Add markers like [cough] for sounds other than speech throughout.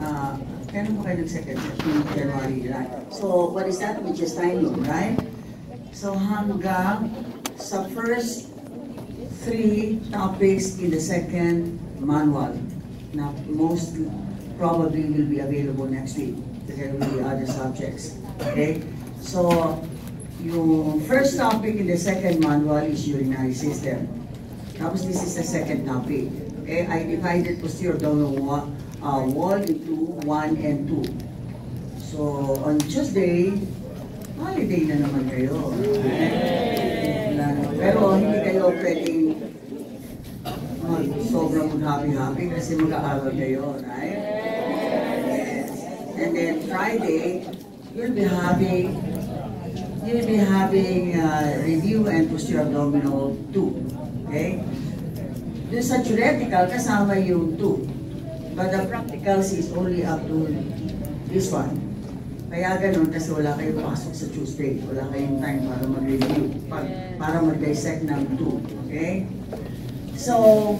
Uh, mo kayo nag-second? January, right? So, what is that? Which is time right? So, hanggang sa first three topics in the second manual na most probably will be available next week There will be other subjects. Okay? So, yung first topic in the second manual is urinary system. Tapos this is the second topic. Okay? I divided posterior abdominal wall, uh, wall into 1 and 2. So, on Tuesday, holiday na naman kayo. Na- Pero hindi kayo pwedeng mag sobrang happy-happy kasi mag-aaral kayo, right? Yes. And then Friday, you'll be having you'll be having uh, review and posterior abdominal 2. Okay? Doon sa theoretical, kasama yung 2. But the practicals is only up to this one. Kaya ganun, kasi wala kayong pasok sa Tuesday. Wala kayong time para mag-review, para, para mag-dissect ng 2. Okay? So,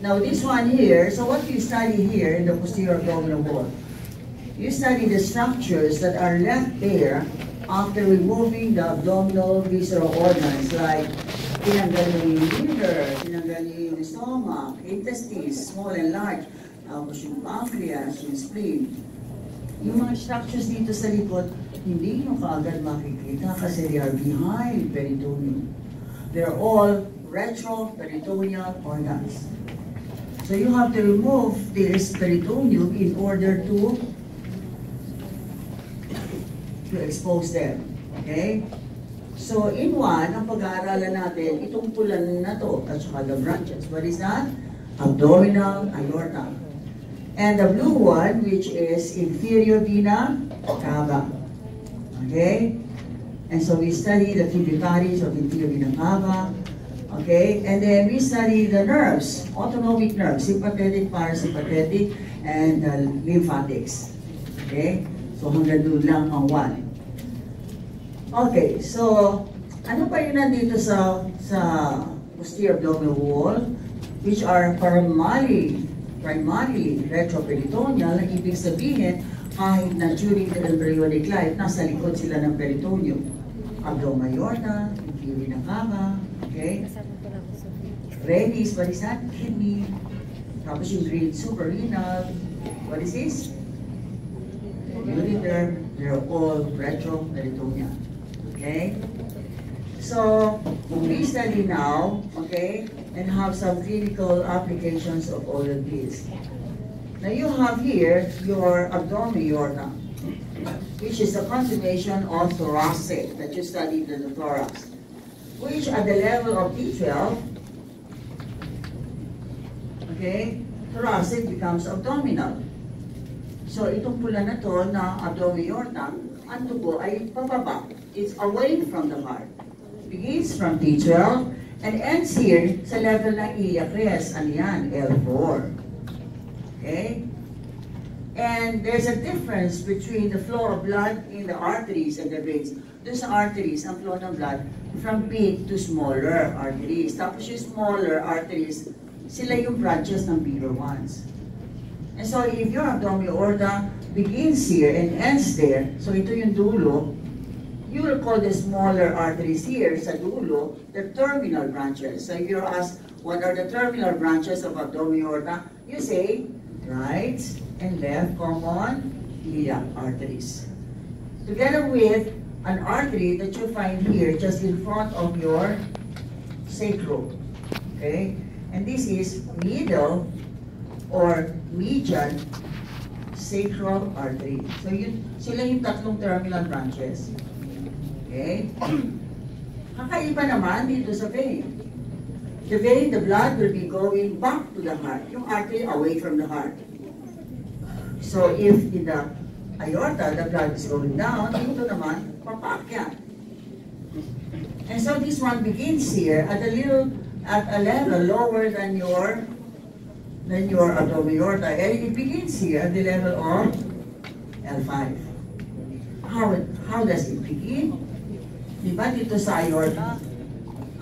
now this one here, so what you study here in the posterior abdominal wall? You study the structures that are left there after removing the abdominal visceral organs like tinanggal liver, tinanggal stomach, intestines, small and large, tapos yung pancreas, yung spleen. Yung mga structures dito sa likod, hindi nyo kaagad makikita kasi they are behind peritoneum. They're all retroperitoneal organs. So you have to remove this peritoneum in order to to expose them. Okay? So in one, ang pag-aaralan natin, itong pulan na to, at saka the branches. What is that? Abdominal aorta. And the blue one, which is inferior vena cava. Okay? And so we study the tributaries of inferior vena cava. Okay? And then we study the nerves, autonomic nerves, sympathetic, parasympathetic, and uh, lymphatics. Okay? So hanggang doon lang ang one. Okay, so ano pa yun nandito sa sa posterior abdominal wall which are primarily primarily retroperitoneal na ibig sabihin kahit na during the embryonic life nasa likod sila ng peritoneum abdomen aorta inferior na cava okay Redis, what is that? Kidney. Tapos yung green suprarenal. What is this? Ureter. They're all retroperitoneal. Okay? So, we study now, okay, and have some clinical applications of all of these. Now you have here your abdomen aorta, which is a continuation of thoracic that you studied in the thorax, which at the level of T12 Okay? Thoracic becomes abdominal. So itong pula na to na abdomen aorta, ang tubo ay pababa. It's away from the heart. Begins from T12 and ends here sa level ng iliac crest. Ano yan? L4. Okay? And there's a difference between the flow of blood in the arteries and the veins. Doon sa arteries, ang flow ng blood from big to smaller arteries. Tapos yung smaller arteries, sila yung branches ng bigger ones. And so if your abdominal aorta begins here and ends there, so ito yung dulo, you will call the smaller arteries here sa dulo, the terminal branches. So if you're asked, what are the terminal branches of abdominal? You say, right and left common iliac arteries. Together with an artery that you find here just in front of your sacrum. Okay? And this is middle or median sacral artery. So yun, sila yung tatlong terminal branches. Okay? Kakaiba naman dito sa vein. The vein, the blood will be going back to the heart. Yung artery away from the heart. So if in the aorta, the blood is going down, dito naman, papaakyat. And so this one begins here at a little, at a level lower than your, than your aorta. And it begins here at the level of L5. How, how does it begin? Di ba dito sa aorta?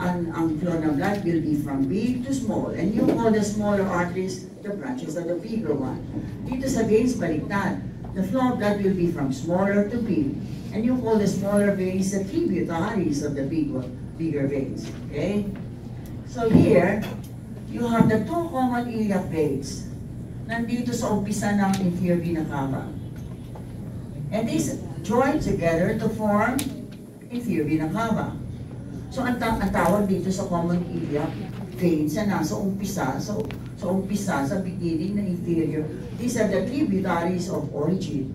ang, ang flow ng blood will be from big to small. And you call the smaller arteries the branches of the bigger one. Dito sa veins, baliktad. The flow of blood will be from smaller to big. And you call the smaller veins the tributaries of the big one, bigger veins. Okay? So here, you have the two common iliac veins. Nandito sa umpisa ng inferior vena cava. And these join together to form inferior vena cava. So ang, ta- ang tawag dito sa common iliac veins na nasa umpisa, sa, sa umpisa, sa beginning ng inferior, these are the tributaries of origin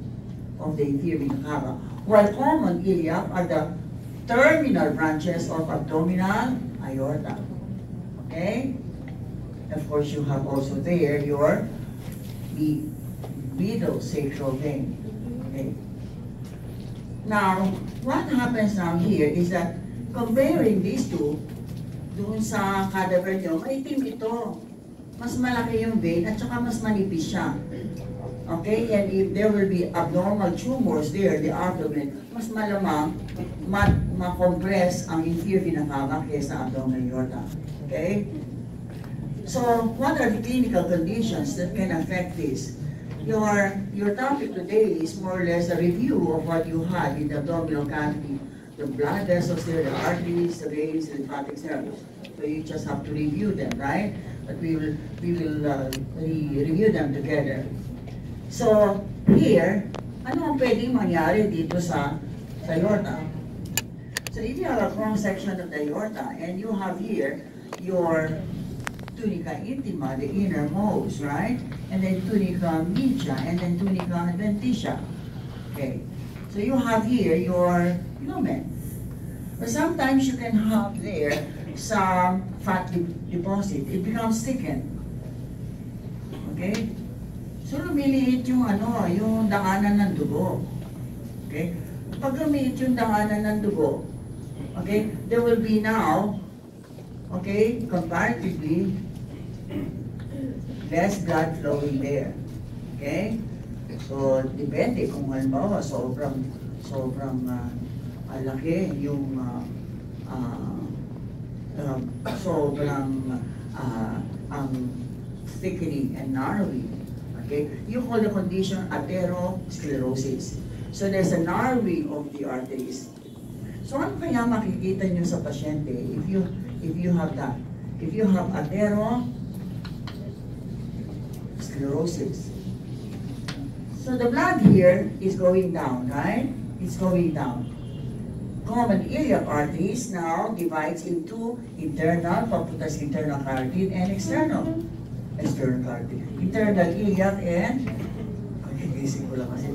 of the inferior vena cava. While common iliac are the terminal branches of abdominal aorta. Okay? Of course, you have also there your the middle sacral vein. Okay? Now, what happens now here is that comparing these two, doon sa cadaver nyo, oh, maitim ito. Mas malaki yung vein at saka mas manipis siya. Okay, and if there will be abnormal tumors there, the abdomen, mas malamang ma- ma-compress ang inferior vena cava kaysa abdominal aorta. Okay? So, what are the clinical conditions that can affect this? Your, your topic today is more or less a review of what you had in the abdominal cavity. The blood vessels there, the arteries, the veins, the lymphatic nerves. So you just have to review them, right? But we will, we will uh, re- review them together. So, here, ano ang pwedeng mangyari dito sa, sa aorta? So if you have a cross section of the aorta and you have here your tunica intima, the innermost, right? And then tunica media, and then tunica adventitia. Okay. So you have here your lumen. But sometimes you can have there some fat deposit. It becomes thickened. Okay? So lumiliit yung ano, yung daanan ng dugo. Okay? Pag lumiit yung daanan ng dugo, okay, there will be now, okay, comparatively, less blood flowing there. Okay? So, depende kung halimbawa sobrang, sobrang uh, laki yung uh, uh, uh, sobrang uh, ang thickening and narrowing. Okay? You call the condition atherosclerosis. So there's a narrowing of the arteries. So ano kaya makikita nyo sa pasyente if you if you have that? If you have atherosclerosis. So the blood here is going down, right? It's going down. Common iliac arteries now divides into internal, papunta internal carotid, and external. External carotid. Internal iliac and Gigising ko lang kasi. [laughs]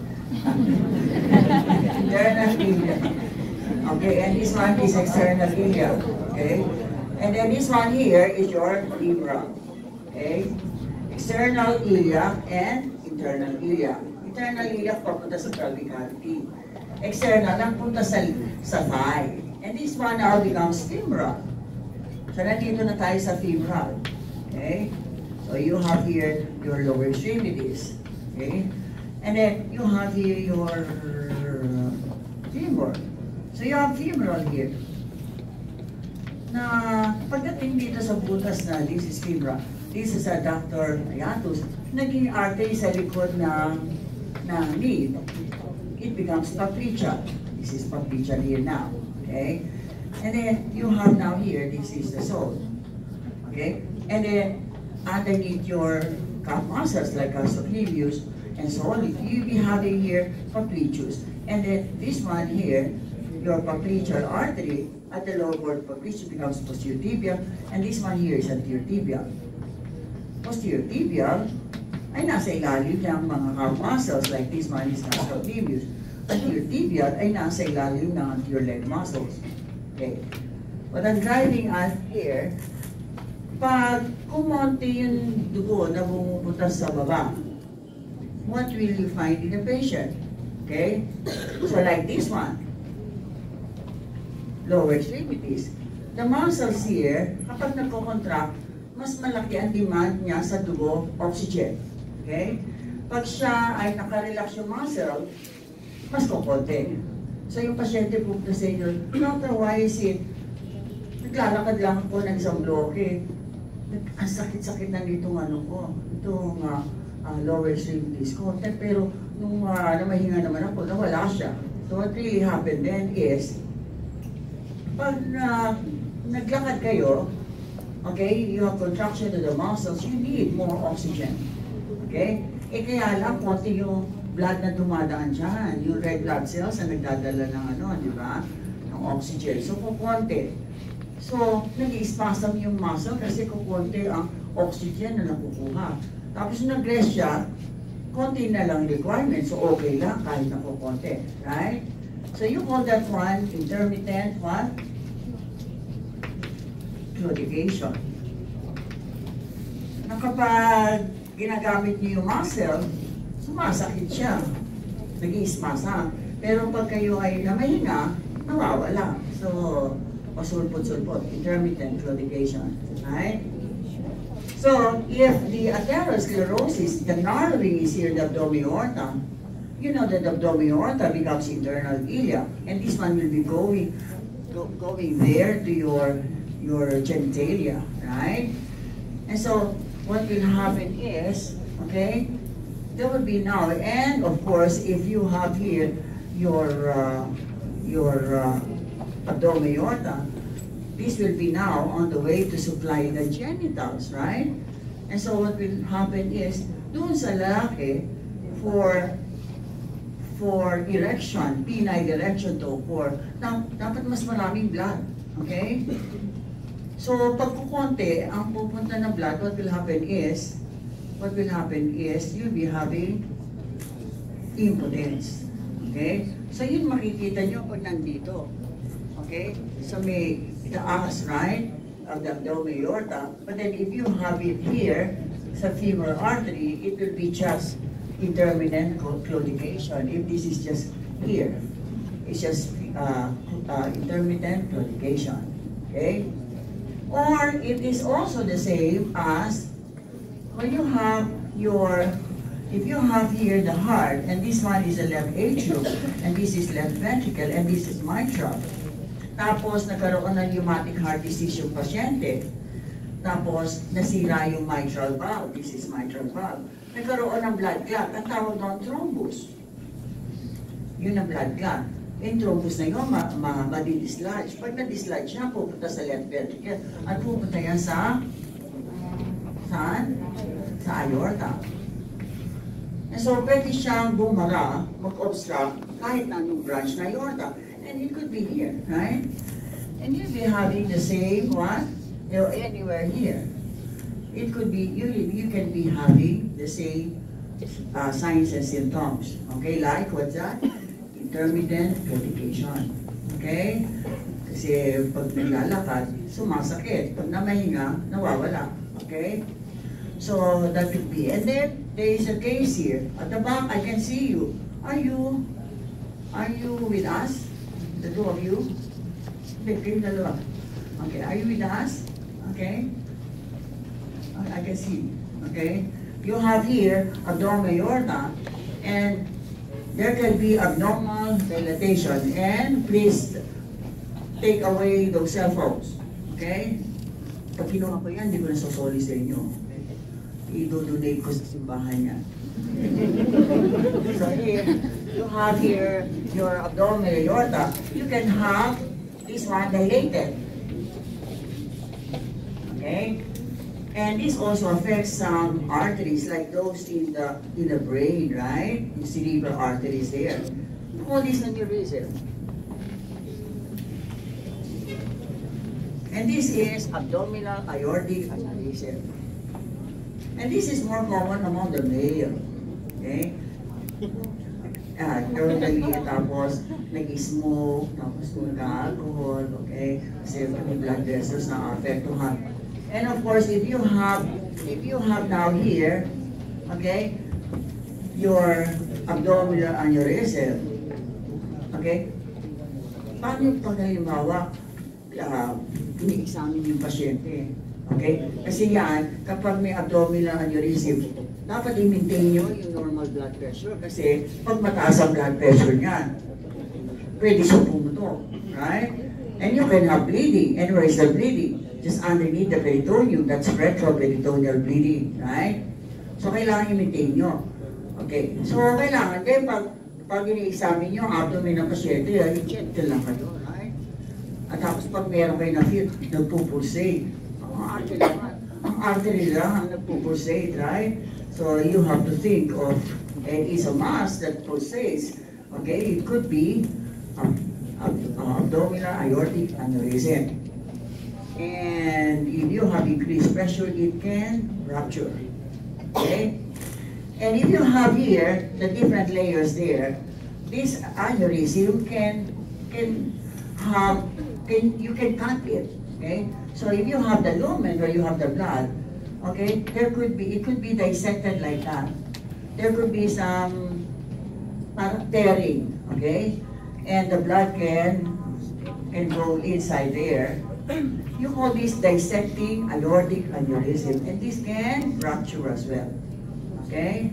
internal iliac. Okay, and this one is external iliac. Okay? And then this one here is your femora. Okay? External iliac and internal iliac. Internal iliac papunta sa pelvic cavity. External lang punta sa, sa thigh. And this one now becomes femoral. So nandito na tayo sa femoral. Okay? So you have here your lower extremities. Okay? And then you have here your femur. So you have femoral here. Na pagdating dito sa butas na this is femora, this is a Dr. Ayatus, naging artery sa likod ng, ng knee. It becomes papricha. This is papricha here now. Okay? And then you have now here, this is the sole. Okay? And then underneath your calf muscles like a gastrocnemius and so on, you be having here paplicius. And then this one here, your paplicial artery at the lower part paplicius becomes posterior tibial, and this one here is anterior tibial. Posterior tibial ay nasa ilalim ng mga calf muscles like this one is gastrocnemius. Anterior tibial ay nasa ilalim ng anterior leg muscles. Okay. What I'm driving at here pag kumonti yung dugo na bumupunta sa baba, what will you find in the patient? Okay? So like this one, lower extremities. The muscles here, kapag nagko-contract, mas malaki ang demand niya sa dugo, oxygen. Okay? Pag siya ay nakarelax yung muscle, mas kukonti. So yung pasyente pupunta sa inyo, Doctor, why is it naglalakad lang ako ng isang bloke. Ang sakit-sakit na nitong ano ko, itong ah, ah, lower extremities ko. Te- Pero nung uh, namahinga naman ako, nawala siya. So what really happened then is, pag na naglakad kayo, okay, you have contraction of the muscles, you need more oxygen. Okay? Eh kaya lang, konti yung blood na dumadaan dyan. Yung red blood cells na nagdadala ng ano, di ba? Ng oxygen. So, kukonti. So, nag-spasm yung muscle kasi kukonti ang oxygen na nakukuha. Tapos nag-rest siya, konti na lang requirement. So, okay lang kahit na kukonti. Right? So, you call that one intermittent what? Claudication. Na kapag ginagamit niyo yung muscle, sumasakit siya. Nag-iismasa. Pero pag kayo ay namahinga, nawawala. So, pasulpot-sulpot, intermittent claudication. Right? So, if the atherosclerosis, the narrowing is here, the abdominal aorta, you know that the abdominal aorta becomes internal ilia, and this one will be going go, going there to your your genitalia, right? And so, what will happen is, okay, there will be now, and of course, if you have here your uh, your uh, abdominal aorta, this will be now on the way to supply the genitals, right? And so what will happen is, doon sa lalaki, for for erection, penile erection to occur, na, dapat mas maraming blood, okay? So, pag kukonti, ang pupunta na blood, what will happen is, what will happen is, you'll be having impotence. Okay? So, yun makikita nyo pag nandito. Okay? So, may taas, right? Of the abdominal aorta. But then, if you have it here, sa femoral artery, it will be just intermittent claudication. If this is just here, it's just uh, uh, intermittent claudication. Okay? Or it is also the same as when you have your, if you have here the heart, and this one is the left atrium, and this is left ventricle, and this is mitral. Tapos nagkaroon ng rheumatic heart disease yung pasyente. Tapos nasira yung mitral valve, this is mitral valve. Nagkaroon ng blood clot, ang tawag doon thrombus. Yun ang blood clot. Yung thrombus na yun, ma ma madidislodge. Pag na-dislodge siya, pupunta sa left ventricle. At pupunta yan sa saan? Sa aorta. And so, pwede siyang bumara, mag-obstruct, kahit na anong branch na aorta. And it could be here, right? And you'll be having the same what? You know, anywhere here. It could be, you, you can be having the same uh, signs and symptoms. Okay, like what's that? Intermittent claudication. Okay? Kasi pag naglalakad, sumasakit. Pag namahinga, nawawala. Okay? So that could be. And then there is a case here. At the back, I can see you. Are you, are you with us? The two of you? Hindi, kayong dalawa. Okay, are you with us? Okay? I can see. Okay? You have here a abdominal aorta, and there can be abnormal dilatation. And please take away those cell phones. Okay? Pag kinuha ko yan, hindi ko nasosoli sa inyo. I-donate ko sa simbahan yan. so here, you have here your abdominal aorta. You can have this one dilated. Okay? And this also affects some arteries like those in the in the brain, right? The cerebral arteries there. All this aneurysm. And this is abdominal aortic aneurysm. And this is more common among the male. Okay? Ah, elderly, tapos nag-smoke, tapos nag-alcohol, okay? Kasi may blood vessels na apektuhan. And of course, if you have, if you have now here, okay, your abdominal aneurysm, okay, paano pag halimbawa, uh, ini-examine yung pasyente, okay? Kasi yan, kapag may abdominal aneurysm, dapat i-maintain nyo yung normal blood pressure kasi pag mataas ang blood pressure niyan, pwede siya pumutok, right? And you can have bleeding. And is the bleeding? Just underneath the peritoneum. That's retroperitoneal bleeding, right? So, kailangan i-maintain nyo. Okay. So, kailangan din pag, pag ini-examine nyo, abdomen ng pasyente, yan, i-check nyo lang kayo, right? At tapos pag meron kayo na feel, nagpupulsate. Artery lang, ang artery lang ang nagpupulsate, right? So, you have to think of, and is a mass that pulsates. Okay, it could be um, ab- abdominal aortic aneurysm. And if you have increased pressure, it can rupture. Okay? And if you have here the different layers there, this aneurysm can can have can you can cut it. Okay? So if you have the lumen where you have the blood, okay, there could be it could be dissected like that. There could be some tearing, okay? And the blood can can go inside there. You call this dissecting aortic aneurysm, and this can rupture as well. Okay?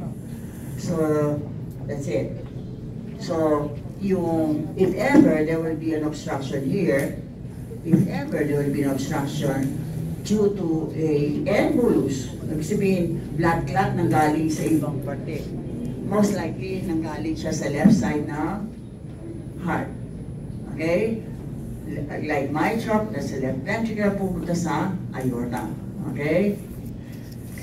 So, that's it. So, yung, if ever there will be an obstruction here, if ever there will be an obstruction due to a embolus, ibig sabihin, blood clot nang galing sa ibang parte. Most likely, nanggaling siya sa left side ng heart. Okay? Like my chop, that's the left ventricle, pupunta sa aorta. Okay?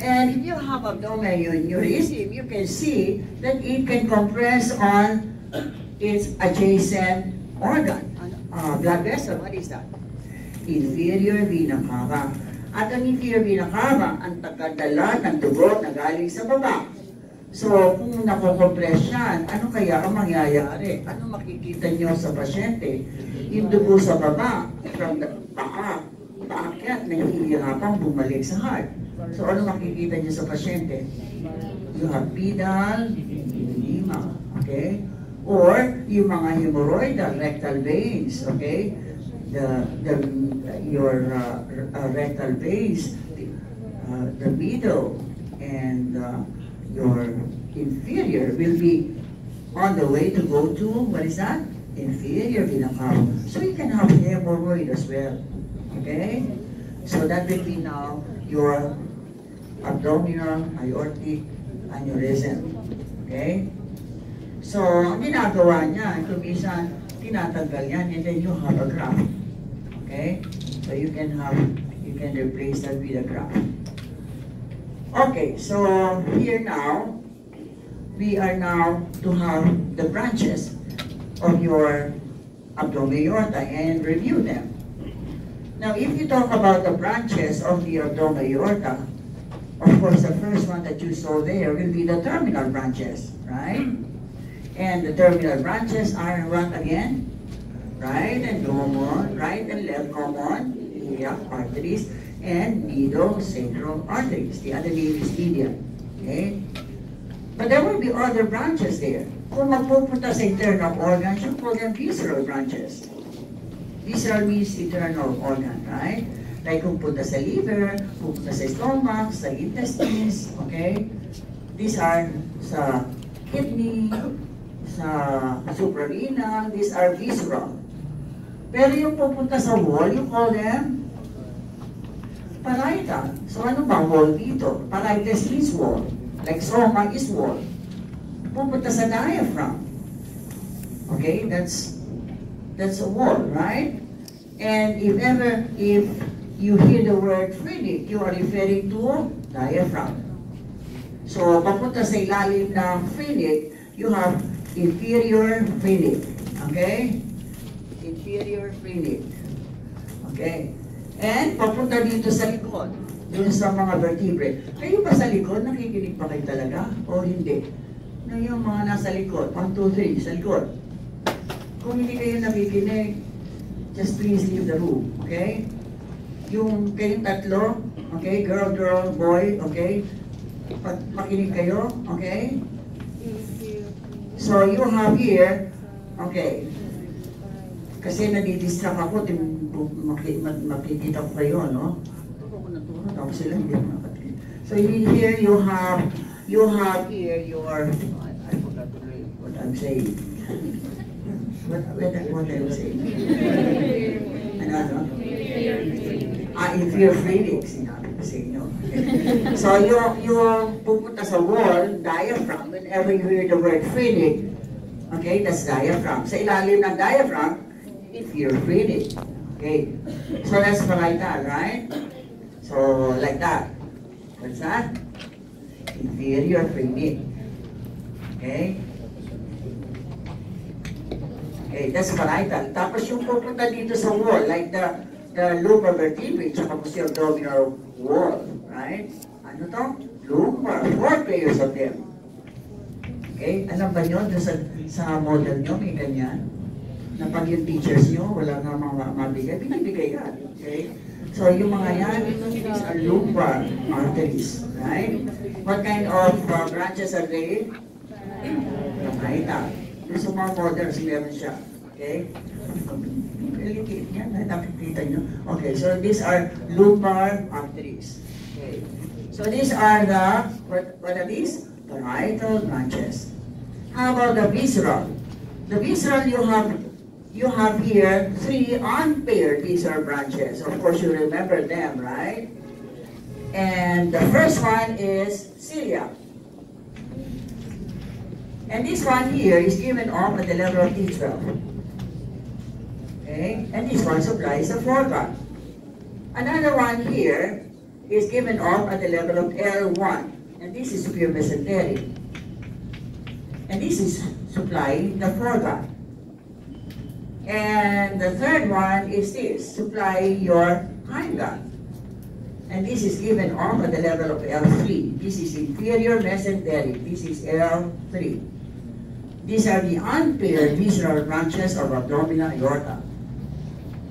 And if you have abdominal aneurysm, you can see that it can compress on its adjacent organ. Uh, blood vessel, what is that? Inferior vena cava. At ang inferior vena cava, ang tagadala ng dugo na galing sa baba. So, kung nakokompress yan, ano kaya ang mangyayari? Ano makikita nyo sa pasyente? Yung dugo sa baba, from the paa, paakyat, nahihirapang bumalik sa heart. So, ano makikita nyo sa pasyente? You have pedal edema, okay? Or, yung mga hemorrhoidal rectal veins, okay? The, the, your uh, uh, rectal veins, uh, the middle, and uh, your inferior will be on the way to go to, what is that? Inferior vena cava. So you can have hemorrhoid as well. Okay? So that will be now your abdominal aortic aneurysm. Okay? So, ang ginagawa niya, ito minsan, tinatanggal yan and then you have a graft. Okay? So you can have, you can replace that with a graft. Okay, so here now, we are now to have the branches of your abdominal aorta and review them. Now, if you talk about the branches of the aorta, of course, the first one that you saw there will be the terminal branches, right? And the terminal branches are what again? Right and common, right and left common, iliac arteries, and middle sacral arteries. The other name is median. Okay? But there will be other branches there. Kung magpupunta sa internal you call them visceral branches. Visceral means internal organ, right? Like kung punta sa liver, pupunta sa stomach, sa intestines, okay? These are sa kidney, sa suprarenal, these are visceral. Pero yung pupunta sa wall, you call them parietal. So ano ba wall dito? Parietal means wall. Like soma is wall. Pupunta sa diaphragm. Okay, that's that's a wall, right? And if ever, if you hear the word phrenic, you are referring to diaphragm. So, papunta sa ilalim ng phrenic, you have inferior phrenic. Okay? Inferior phrenic. Okay? And papunta dito sa likod, dun sa mga vertebrae. Kayo ba sa likod, nakikinig pa kayo talaga? O hindi? Na yung mga nasa likod, 1, 2, 3, sa likod. Kung hindi kayo nakikinig, just please leave the room, okay? Yung kayong tatlo, okay, girl, girl, boy, okay? Pag makinig kayo, okay? So you have here, okay, kasi nadidistract ako, makikita ko kayo, no? Tapos sila hindi nakatingin. So here you have, you have here your, I'm saying. What, what, what I'm saying. I ano? Ah, inferior phrenic, sinabi ko sa inyo. so, yung, yung pupunta sa wall, diaphragm, whenever you hear the word phrenic, okay, that's diaphragm. Sa ilalim ng diaphragm, if you're phrenic. Okay, so that's like that, right? So, like that. What's that? Inferior phrenic. Okay? Okay, that's parietal. Tapos yung pupunta dito sa wall, like the the lumbar vertebrae, tsaka po siya abdominal wall, right? Ano to? Lumbar. Four pairs of them. Okay, alam ba nyo, sa, sa model nyo, may ganyan? Na pag yung teachers nyo, wala nga mga mabigay, binibigay yan. Okay? So yung mga yan, these are lumbar arteries, right? What kind of uh, branches are they? Parietal. Doon sa mga models, meron siya. Okay? Delicate eh, nakikita nyo. Okay, so these are lumbar arteries. Okay. So these are the, what, what are these? Parietal branches. How about the visceral? The visceral you have, you have here three unpaired visceral branches. Of course, you remember them, right? And the first one is cilia. And this one here is given off at the level of T12. Okay? And this one supplies the foregut. Another one here is given off at the level of L1. And this is superior mesenteric. And this is supplying the foregut. And the third one is this, supply your hindgut. And this is given off at the level of L3. This is inferior mesenteric. This is L3. These are the unpaired visceral branches of abdominal aorta.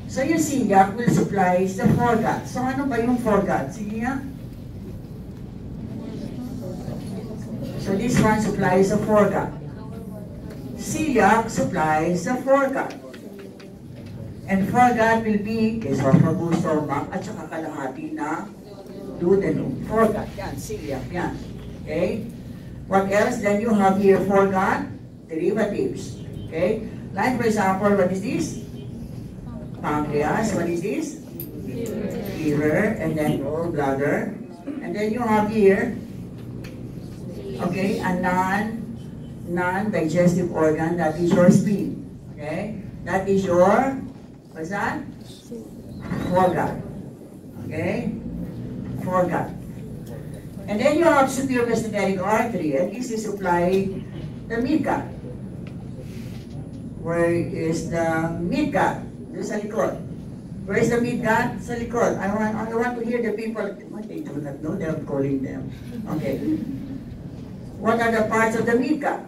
So yung celiac will supply the foregut. So ano ba yung foregut? Nga. So this one supplies the foregut. Celiac supplies the foregut. And foregut will be esophagus, stomach, at saka kalahati na duodenum. Foregut, yan, celiac, yan. Okay? What else? Then you have here foregut, derivatives. Okay? Like for example, what is this? Pancreas. What is this? Liver. And then gallbladder. And then you have here, okay, a non, non-digestive organ, that is your spleen. Okay? That is your, what's that? Foregut. Okay? Foregut. And then you have superior mesenteric artery, and this is supplying the midgut. Where is the midgut? Doon sa likod. Where is the midgut? Sa likod. I want, I want to hear the people. What they do not know, they're calling them. Okay. What are the parts of the midgut?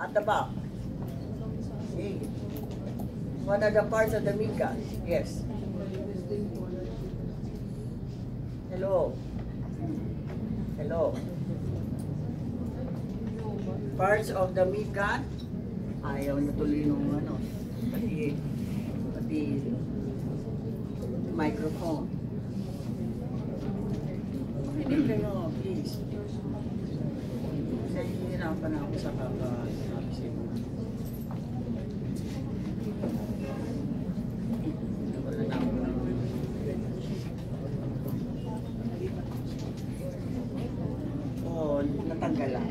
At the back. What are the parts of the midgut? Yes. Hello. Hello. Parts of the midgut? Ayaw na tuloy nung ano. Pati, pati microphone. Hindi kayo, please. Kasi hihirapan ako sa kaka-sabi Wala na ako. Oo, natanggal lang.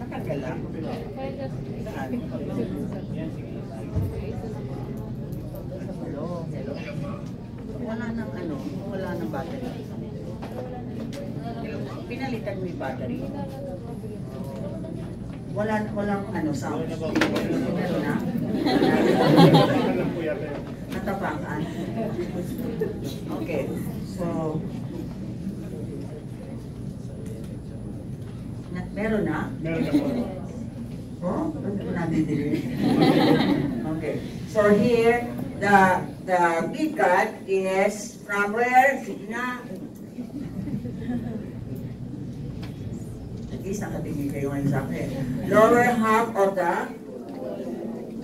Natanggal lang. Saan? Hello, hello. Wala nang ano, wala nang battery. Mo yung battery. Wala, walang ano, sound. Meron na? Natapakan. Okay, so, na, meron na? Meron na po. Oh, doon ko okay. So here, the the midgut is from where? Sige na. At least nakatingin kayo ngayon sa akin. Lower half of the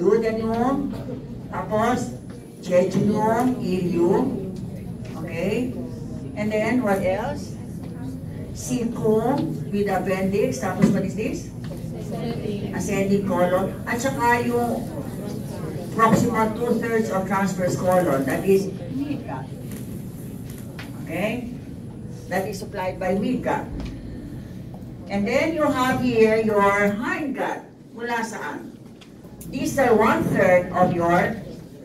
duodenum, tapos jejunum, ilium, okay? And then what else? Cecum with appendix, tapos what is this? ascending colon, at saka yung proximal two-thirds of transverse colon, that is mid-gut. Okay? That is supplied by mid-gut. And then you have here your hindgut. Mula saan? Distal one-third of your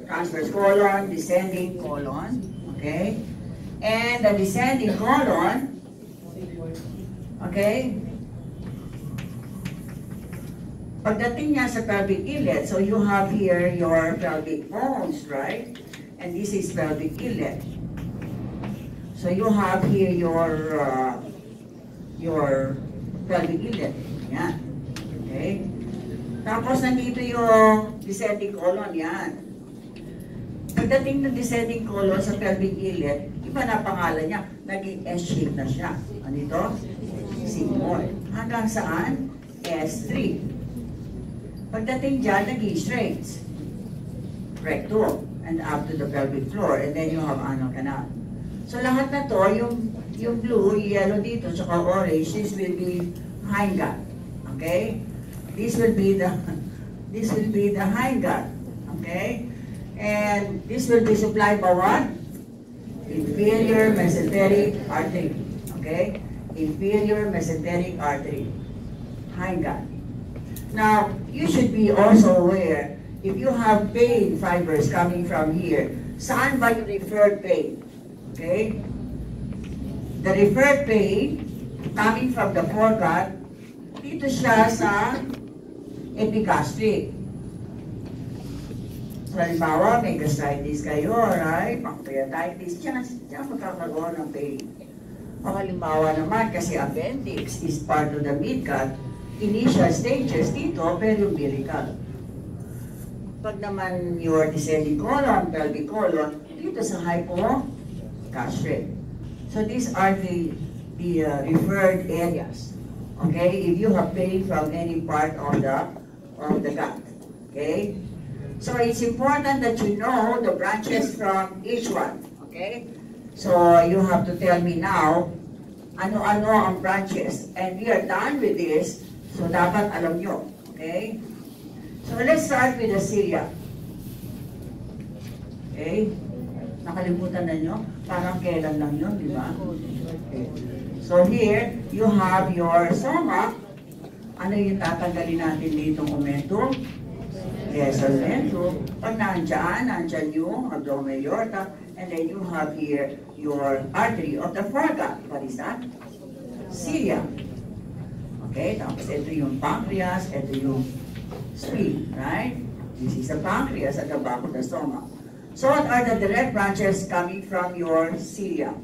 transverse colon, descending colon. Okay? And the descending colon, okay? Pagdating niya sa pelvic inlet, so you have here your pelvic bones, right? And this is pelvic inlet. So you have here your uh, your inlet. Yan. Okay? Tapos nandito yung descending colon, yan. Pagdating ng descending colon sa pelvic inlet, iba na pangalan niya, naging S-shape na siya. Ano ito? Sigmoid. Hanggang saan? S3. Pagdating dyan, naging straight. Rectum. And up to the pelvic floor. And then you have anal canal. So lahat na to, yung, yung blue, yellow dito, tsaka orange, this will be hindgut. Okay? This will be the, [laughs] this will be the hindgut. Okay? And this will be supplied by what? Inferior mesenteric artery. Okay? Inferior mesenteric artery. Hindgut. Now, you should be also aware, if you have pain fibers coming from here, saan ba yung referred pain? Okay? The referred pain coming from the foregut, dito siya sa epigastric. Halimbawa, may gastritis kayo, right? Pancreatitis, dyan, dyan magkakaroon ng pain. O halimbawa naman, kasi appendix is part of the midgut, initial stages dito, pero umbilical. Pag naman your descending colon, pelvic colon, dito sa hypogastric. So these are the, the uh, referred areas. Okay, if you have pain from any part of the, of the gut. Okay? So it's important that you know the branches from each one. Okay? So you have to tell me now, ano-ano ang branches. And we are done with this, so dapat alam nyo. Okay? So let's start with the cilia. Okay? Nakalimutan na nyo? Parang kailan lang yun, di ba? So here, you have your soma. Ano yung tatanggalin natin dito momentum? Yes, momentum. Pag nandyan, nandyan yung abdomen aorta, and then you have here your artery of the foregut. What is that? Cilia. Okay, tapos ito yung pancreas, ito yung spleen, right? This is the pancreas at the back of the stomach. So what are the direct branches coming from your cilia?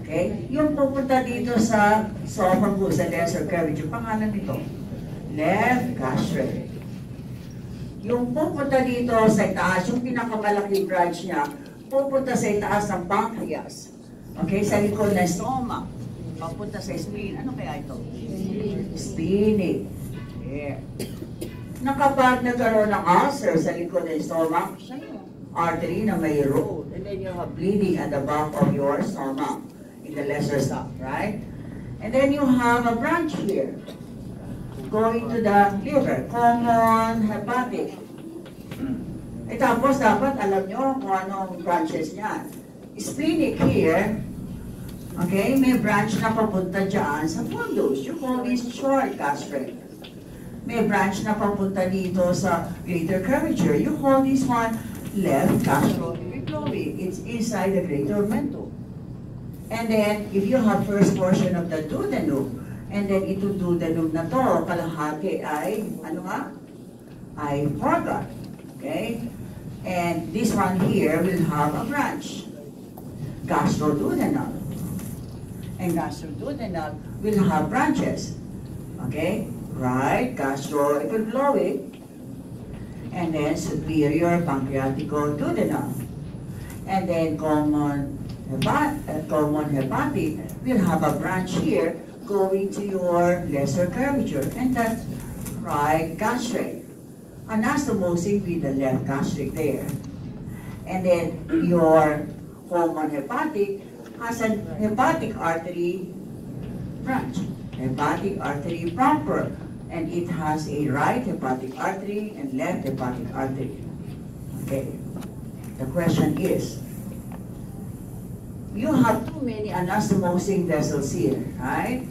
Okay? Yung pupunta dito sa esophagus, sa lesser curvature, pangalan nito? Left gastric. Yung pupunta dito sa itaas, yung pinakamalaking branch niya, pupunta sa itaas ng pancreas. Okay, sa likod ng stomach. Papunta sa spleen. Ano kaya ito? Splenic. Yeah. Na kapag nagkaroon ng ulcer sa likod ng stomach, artery na may road. And then you have bleeding at the back of your stomach in the lesser stomach, right? And then you have a branch here going to the liver, common hepatic. Eh tapos dapat alam nyo kung anong branches niyan. Splenic here, okay, may branch na papunta dyan sa fundus. You call this short gastric. May branch na papunta dito sa greater curvature. You call this one left gastroepiploic. It's inside the greater mentum. And then, if you have first portion of the duodenum, and then ito duodenum na to, kalahati ay, ano nga? Ay foregut. Okay? And this one here will have a branch. Gastroduodenal. And gastroduodenal will have branches. Okay? Right? Gastroepiploic. And then superior pancreatico-duodenal. And then common hepat, uh, common hepatic will have a branch here going to your lesser curvature. And that's right gastric. Anastomosing with the left gastric there. And then your common hepatic has a hepatic artery branch. Hepatic artery proper and it has a right hepatic artery and left hepatic artery. Okay. The question is, you have too many anastomosing vessels here, right?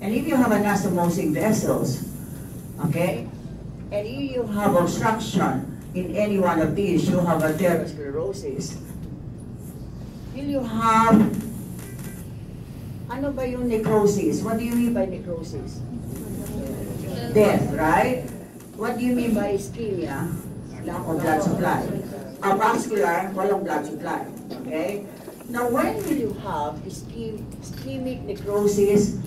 And if you have anastomosing vessels, okay, and if you have obstruction in any one of these, you have atherosclerosis, will you have, ano ba yung necrosis? What do you mean by necrosis? Death, right? What do you mean by ischemia? Lack of blood supply. Avascular, walang blood supply. Okay? Now, when will you have ischem ischemic necrosis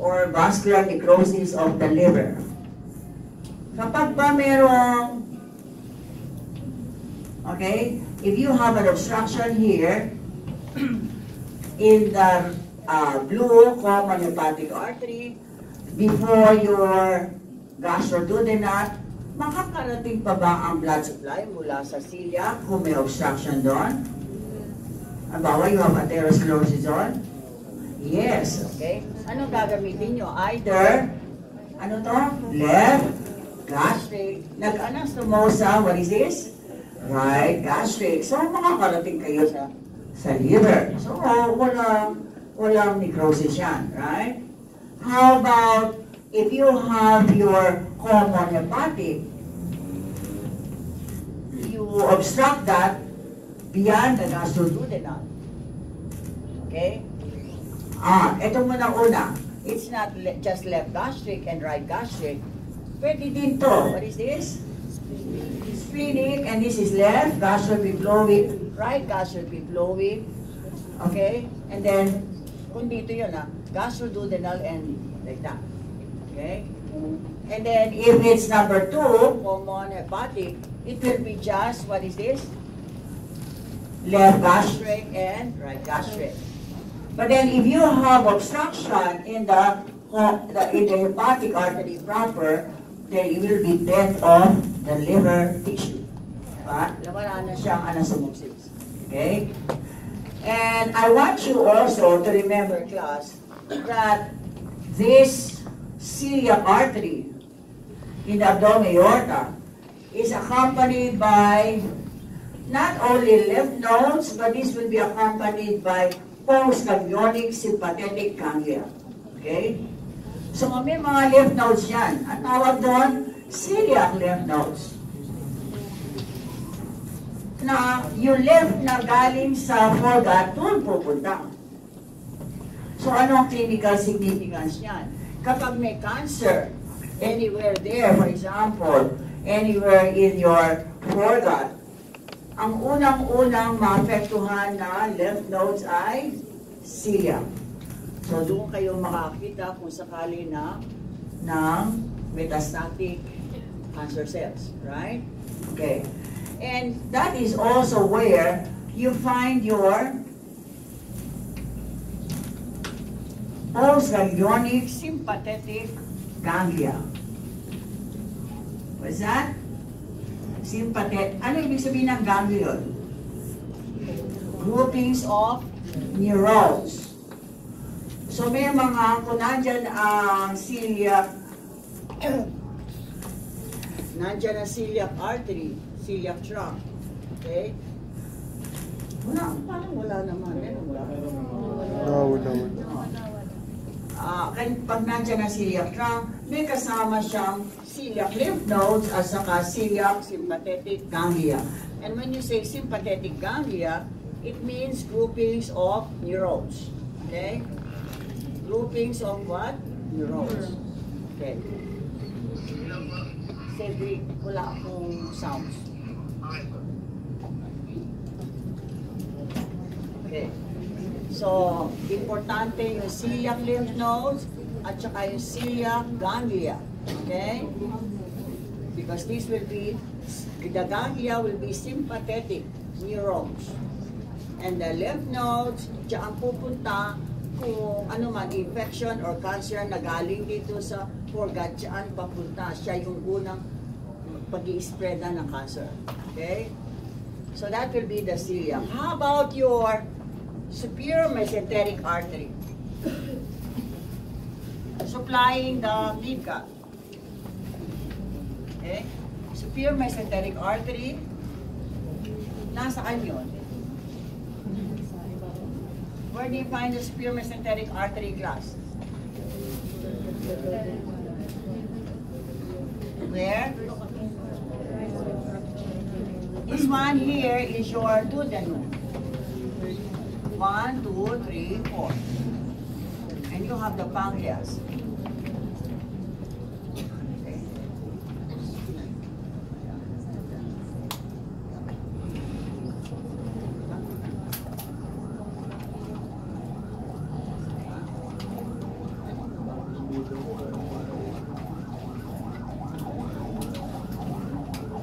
or vascular necrosis of the liver? Kapag ba merong, okay, if you have an obstruction here, [clears throat] in the uh, blue common hepatic artery, before your gastroduodenal, makakarating pa ba ang blood supply mula sa celiac kung may obstruction doon? Halimbawa, you have atherosclerosis doon? Yes, okay. Anong gagamitin nyo? Either, ano to? Left, gastric, nag-anastomosa, what is this? Right, gastric. So, makakarating kayo sa sa liver. So, walang, walang necrosis yan, right? How about if you have your common hepatic, you obstruct that beyond the gastroduodenal. Okay? Ah, ito muna una. It's not le- just left gastric and right gastric. Pwede din to. What is this? Splenic, and this is left gastroepiploic, right gastroepiploic. Okay? And then, kung dito yun ah, gastroduodenal and like that. Okay? And then, if it's number two, common hepatic, it will be just, what is this? Left gastric and right gastric. But then, if you have obstruction in the, uh, the in the hepatic artery proper, then it will be death of the liver tissue. Diba? Wala na siyang anastomosis. Okay? And I want you also to remember, class, that this celiac artery in the abdomen aorta is accompanied by not only lymph nodes, but this will be accompanied by postganglionic sympathetic ganglia. Okay? So may mga lymph nodes yan. Ang tawag doon, celiac lymph nodes na yung lymph na galing sa foregut, doon pupunta. So ano ang clinical significance niyan? Kapag may cancer, anywhere there, for example, anywhere in your foregut, ang unang-unang maapektuhan na lymph nodes ay celiac. So doon kayo makakita kung sakali na ng metastatic cancer cells, right? Okay. And that is also where you find your postganglionic sympathetic ganglia. What's that? Sympathetic. Ano ibig sabihin ng ganglion? Groupings of neurons. So may mga, kung nandyan ang celiac, [coughs] nandyan ang celiac artery, celiac tract. Okay? Wala, parang wala naman. Meron ba? No, no. Ah, kaya pag nandyan ang celiac tract, may kasama siyang celiac lymph nodes at saka celiac sympathetic ganglia. And when you say sympathetic ganglia, it means groupings of neurons. Okay? Groupings of what? Neurons. Okay. Cedric, wala akong sounds. Okay. So, importante yung celiac lymph nodes at saka yung celiac ganglia. Okay? Because this will be, the ganglia will be sympathetic neurons. And the lymph nodes, diyan pupunta kung ano man, infection or cancer na galing dito sa foregut, diyan papunta. Siya yung unang pag spread na ng cancer. Okay? So that will be the celiac. How about your superior mesenteric artery? Supplying the midgut. Okay? Superior mesenteric artery. Nasaan yun? Where do you find the superior mesenteric artery class? Where? This one here is your duodenum. One, two, three, four. And you have the pancreas.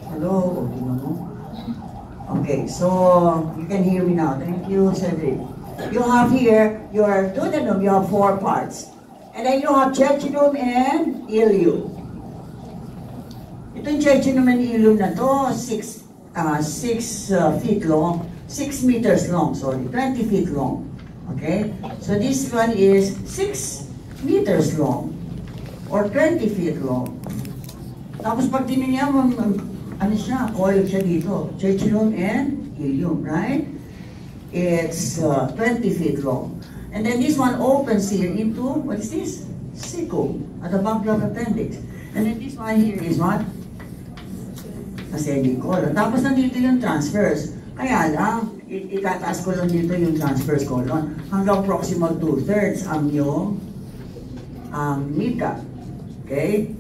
Hello. Okay, so you can hear me now. Thank you, Cedric. You have here your duodenum, you have four parts. And then you have jejunum and ileum. Itong jejunum and ileum na to, 6 uh, six, uh, feet long, 6 meters long, sorry, 20 feet long. Okay? So this one is 6 meters long or 20 feet long. Tapos pag tinignan mo, um, ano siya, coil siya dito. Jejunum and ileum, right? It's uh, 20 feet long. And then this one opens here into, what is this? Cecum, at the back of appendix. And then this one here is what? Ascending colon. Tapos nandito yung transverse. Kaya lang, it- itataas ko lang dito yung transverse colon. Hanggang proximal two-thirds ang yung ang mica. Okay?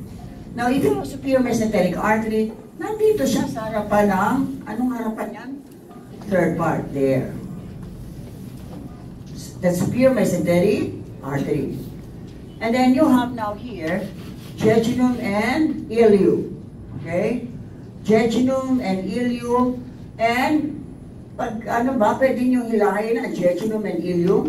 Now, if have superior mesenteric artery, nandito siya sa harapan ng, anong harapan yan? Third part, there. The superior mesenteric artery. And then you have now here, jejunum and ileum. Okay? Jejunum and ileum. And, pag ano ba, pwede nyo hilahin ang jejunum and ileum?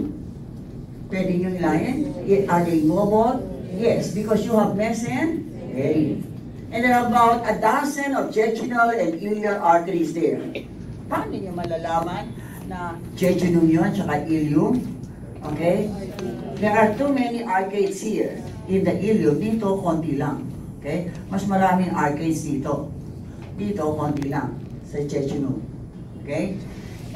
Pwede nyo hilahin? Are they mobile? Yes, because you have mesenteric. And there are about a dozen of jejunal and ileal arteries there. Paano nyo malalaman na jejunum yun, tsaka ileum? Okay? There are too many arcades here in the ileum. Dito, konti lang. Okay? Mas maraming arcades dito. Dito, konti lang sa jejunum. Okay?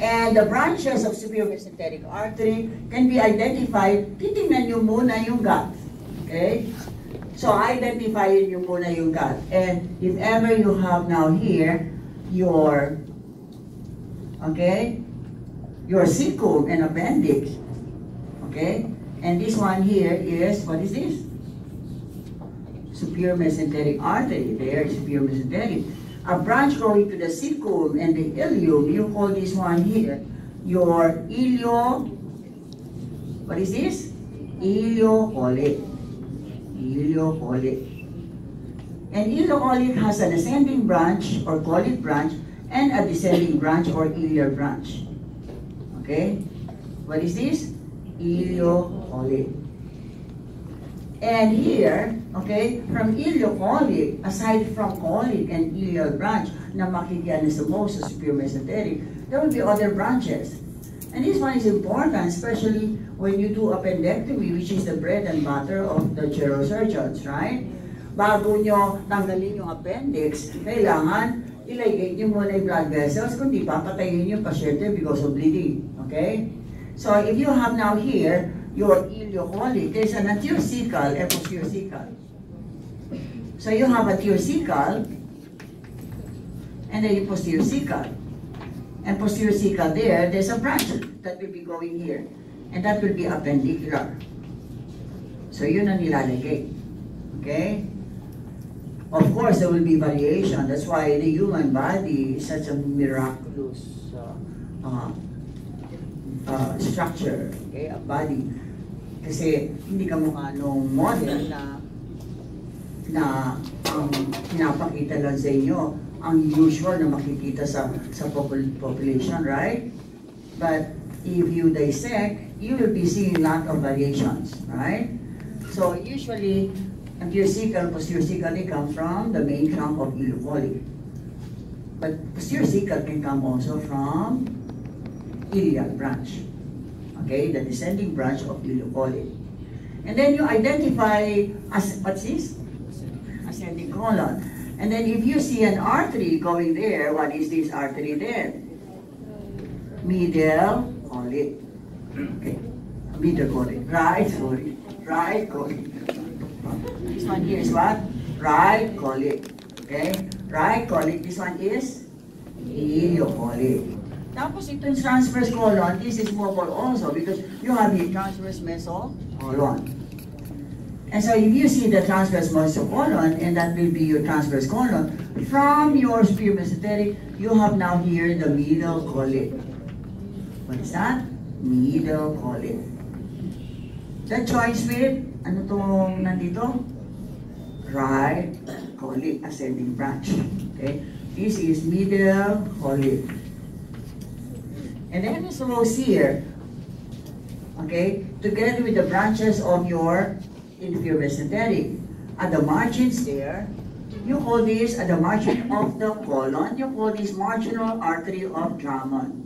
And the branches of superior mesenteric artery can be identified. Titingnan nyo muna yung gut. Okay? So, identify nyo muna yung gut. And if ever you have now here your, okay, your cecum and appendix, okay? And this one here is, what is this? Superior mesenteric artery. There is superior mesenteric. A branch going to the cecum and the ileum, you call this one here your ilio, what is this? Ileocolic. Ileocolic. And ileocolic has an ascending branch or colic branch and a descending branch or ileal branch. Okay? What is this? Ileocolic. And here, okay, from ileocolic, aside from colic and ileal branch na makikita sa most sa superior mesenteric, there will be other branches. And this one is important, especially when you do appendectomy, which is the bread and butter of the gerosurgeons, right? Bago nyo tanggalin yung appendix, kailangan ilagay nyo muna yung blood vessels, kundi papatayin yung pasyente because of bleeding, okay? So if you have now here, your ileocolic, there's an anterior cecal and posterior cecal. So you have a theoretical and then yung posterior cecal. And posterior cecal there, there's a branch that will be going here. And that will be appendicular. So yun ang nilalagay. Okay? Of course, there will be variation. That's why the human body is such a miraculous uh, uh, uh, structure. Okay? A body. Kasi hindi ka mukha nung model na na ang pinapakita lang sa inyo ang usual na makikita sa sa popul- population, right? But if you dissect, you will be seeing lot of variations, right? So usually, anterior posterior cecal, they come from the main trunk of ileocolic. But posterior cecal can come also from iliac branch. Okay, the descending branch of ileocolic. And then you identify as what's this? Ascending colon. And then if you see an artery going there, what is this artery then? Middle colic. Okay. Middle colic. Right colic. Right colic. This one here is what? Right colic. Okay? Right colic. This one is ileocolic. Tapos ito yung transverse colon, this is mobile also because you have the transverse mesocolon. And so if you see the transverse mesocolon, and that will be your transverse colon, from your superior mesenteric, you have now here the middle colic. What is that? Middle colic. That joins with, ano tong nandito? Right colic ascending branch. Okay? This is middle colic. And then this rose here, okay, together with the branches of your inferior mesenteric. At the margins there, you call this at the margin of the colon, you call this marginal artery of Drummond.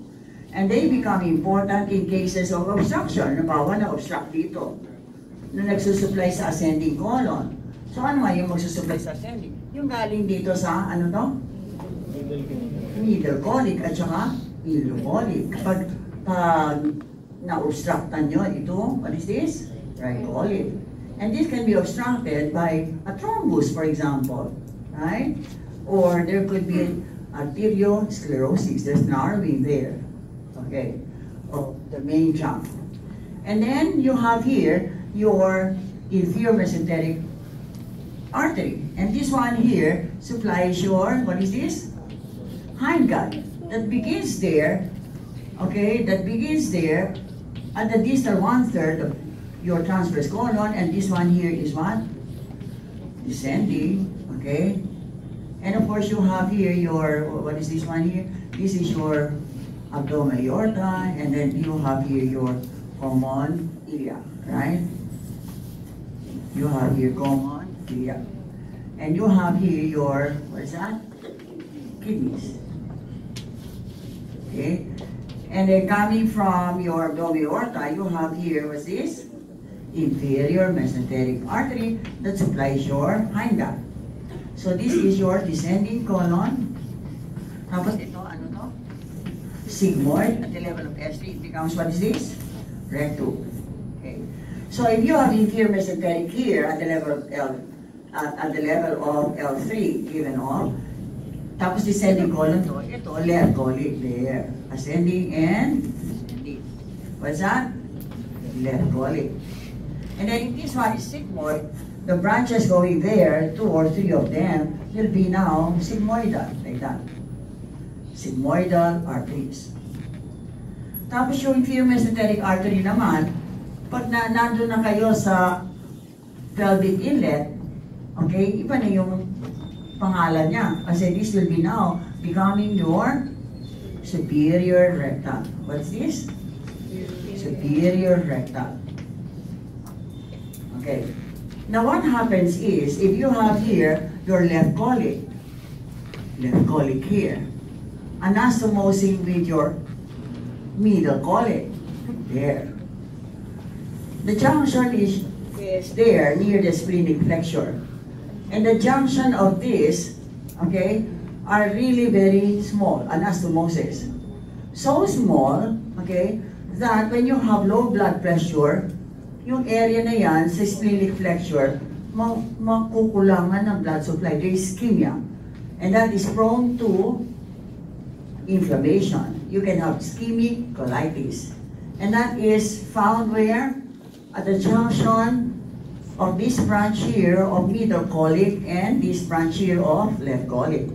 And they become important in cases of obstruction. Nabawa na obstruct dito. Na nagsusupply sa ascending colon. So ano nga yung magsusupply sa ascending? Yung galing dito sa, ano to? middle colic at saka ileocolic. Kapag pag um, na-obstructan nyo ito, what is this? Right colic. And this can be obstructed by a thrombus, for example, right? Or there could be arteriosclerosis, there's narrowing there, okay, of the main trunk. And then you have here your inferior mesenteric artery. And this one here supplies your, what is this? hindgut that begins there, okay, that begins there at the distal one-third of your transverse colon, and this one here is what? Descending, okay? And of course, you have here your, what is this one here? This is your abdomen aorta, and then you have here your common iliac, right? You have here common iliac. And you have here your, what is that? Kidneys. Okay? And then coming from your abdominal aorta, you have here, what's this? Inferior mesenteric artery that supplies your hindgut. So this is your descending colon. Tapos ito, ano to? Sigmoid at the level of S3, it becomes, what is this? Rectum. Okay. So if you have inferior mesenteric here at the level of L, at, at the level of L3, given off, tapos descending colon to, ito, left colic there. Ascending and descending. What's that? Left colic. And then if this one is sigmoid, the branches going there, two or three of them, will be now sigmoidal, like that. Sigmoidal arteries. Tapos yung inferior mesenteric artery naman, pag na, nandun na kayo sa pelvic inlet, okay, iba na yung pangalan niya. Kasi this will be now becoming your superior rectal. What's this? Superior rectal. Okay. Now what happens is, if you have here your left colic, left colic here, anastomosing with your middle colic, there. The junction is, is there near the splenic flexure. And the junction of these, okay, are really very small, anastomosis. So small, okay, that when you have low blood pressure, yung area na yan sa splenic flexure, ma makukulangan ng blood supply. There is ischemia. And that is prone to inflammation. You can have ischemic colitis. And that is found where? At the junction of this branch here of middle colic and this branch here of left colic.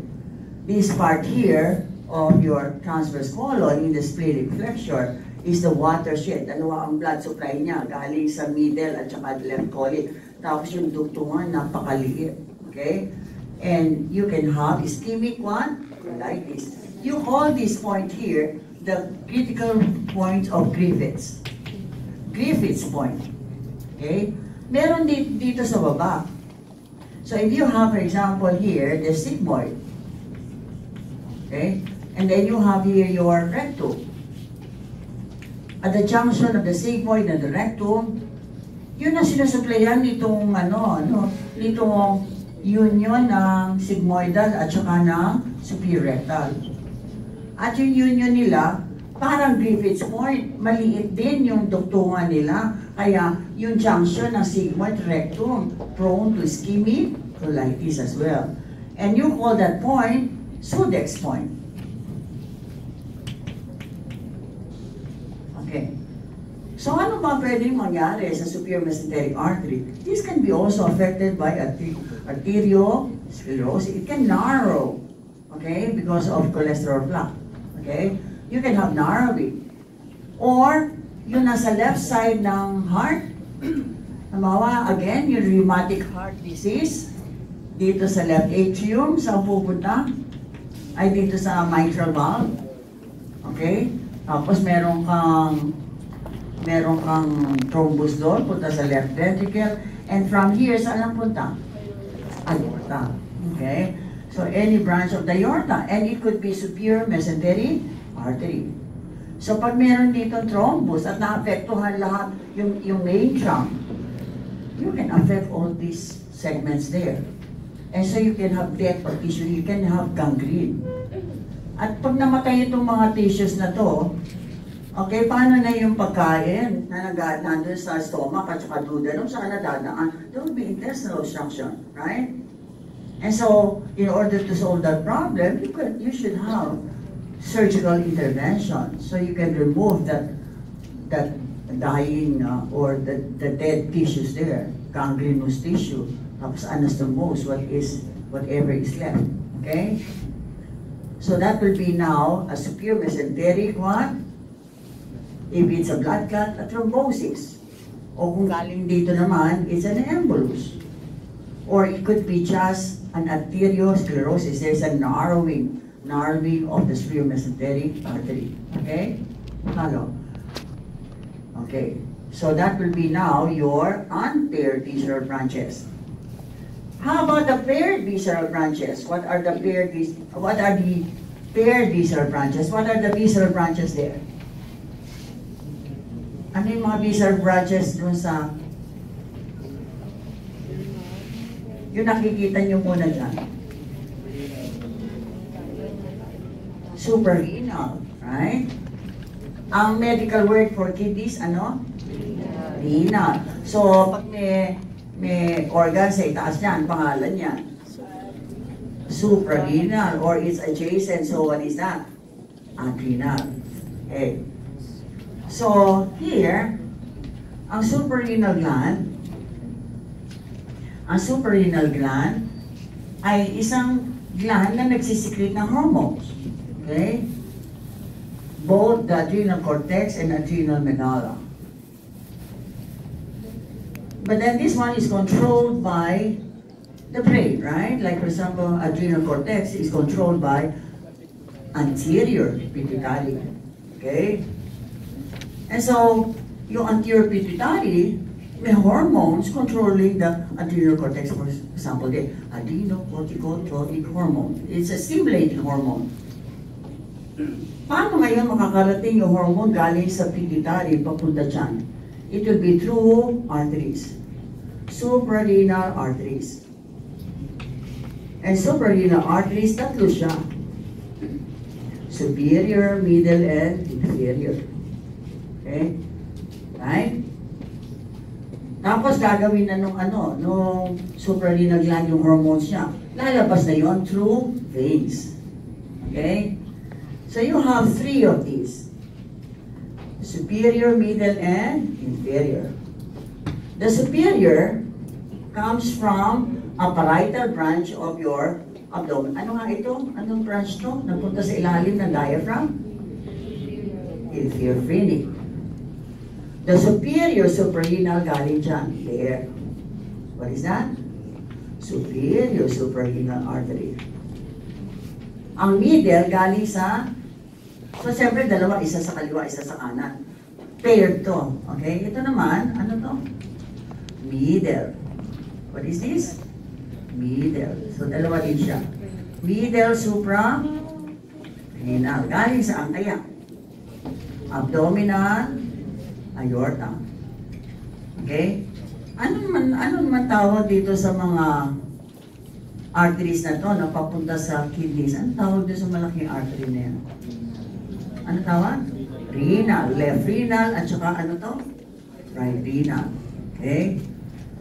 This part here of your transverse colon in the splenic flexure is the watershed. Dalawa ang blood supply niya, galing sa middle at saka left colic. Tapos yung dugtungan, napakaliit. Okay? And you can have ischemic one, like this. You call this point here the critical point of Griffiths. Griffiths point. Okay? Meron dito, sa baba. So if you have, for example, here, the sigmoid. Okay? And then you have here your rectum. At the junction of the sigmoid and the rectum, yun ang sinusuplayan nitong ano, ano, nitong union ng sigmoidal at saka ng superior rectal. At yung union nila, parang Griffith's point, maliit din yung duktungan nila. Kaya uh, yung junction ng sigmoid rectum prone to ischemic colitis as well. And you call that point Sudex point. Okay. So ano ba pwedeng mangyari sa superior mesenteric artery? This can be also affected by arter- arteriosclerosis. It can narrow, okay, because of cholesterol plaque. Okay? You can have narrowing. Or, yung nasa left side ng heart, [clears throat] Halimbawa, again, yung rheumatic heart disease, dito sa left atrium, saan pupunta? Ay dito sa mitral valve. Okay? Tapos meron kang meron kang thrombus doon, punta sa left ventricle. And from here, saan ang punta? Aorta. Okay? So, any branch of the aorta. And it could be superior mesenteric artery. So, pag meron dito thrombus at naapektuhan lahat yung, yung main trunk, you can affect all these segments there. And so you can have death of tissue, you can have gangrene. At pag namatay itong mga tissues na to, okay, paano na yung pagkain na nandun sa stomach at saka duodenum, saan nadadaan? There will be intestinal obstruction, right? And so, in order to solve that problem, you, could, you should have surgical intervention so you can remove that that dying uh, or the, the dead tissues there, gangrenous tissue, tapos anastomose, what is, whatever is left. Okay? So that will be now a superior mesenteric what? If it's a blood clot, a thrombosis. O kung galing dito naman, it's an embolus. Or it could be just an arteriosclerosis. There's a narrowing, narrowing of the superior mesenteric artery. Okay? Hello. Okay, so that will be now your unpaired visceral branches. How about the paired visceral branches? What are the paired what are the paired visceral branches? What are the visceral branches there? Ano yung mga visceral branches dun sa yung nakikita nyo muna dyan? Suprarenal, right? Ang medical word for kidneys, ano? Renal. So, pag may, may organ sa itaas niyan, pangalan niyan. Suprarenal or it's adjacent. So, what is that? Adrenal. Okay. So, here, ang suprarenal gland, ang suprarenal gland ay isang gland na nagsisecrete ng hormones. Okay? both the adrenal cortex and adrenal medulla. But then this one is controlled by the brain, right? Like for example, adrenal cortex is controlled by anterior pituitary. Okay? And so, your anterior pituitary, the hormones controlling the adrenal cortex. For example, the adrenocorticotropic hormone. It's a stimulating hormone. Paano ngayon makakarating yung hormone galing sa pituitary papunta dyan? It will be through arteries. Suprarenal arteries. And suprarenal arteries, tatlo siya. Superior, middle, and inferior. Okay? Right? Tapos gagawin na nung ano, nung suprarenal gland yung hormones niya. Lalabas na yon through veins. Okay? So you have three of these. Superior, middle, and inferior. The superior comes from a parietal branch of your abdomen. Ano nga ito? Anong branch to? Napunta sa ilalim ng diaphragm? Inferior phrenic. The superior suprarenal galing dyan. There. What is that? Superior suprarenal artery. Ang middle galing sa So, siyempre, dalawa, isa sa kaliwa, isa sa kanan. Paired to. Okay? Ito naman, ano to? Middle. What is this? Middle. So, dalawa din siya. Middle, supra, renal. Galing saan kaya? Abdominal, aorta. Okay? Ano man, ano man tawag dito sa mga arteries na to na papunta sa kidneys. Ano tawag doon sa malaking artery na yan? Ano tawag? Renal. Left renal at saka ano to? Right renal. Okay?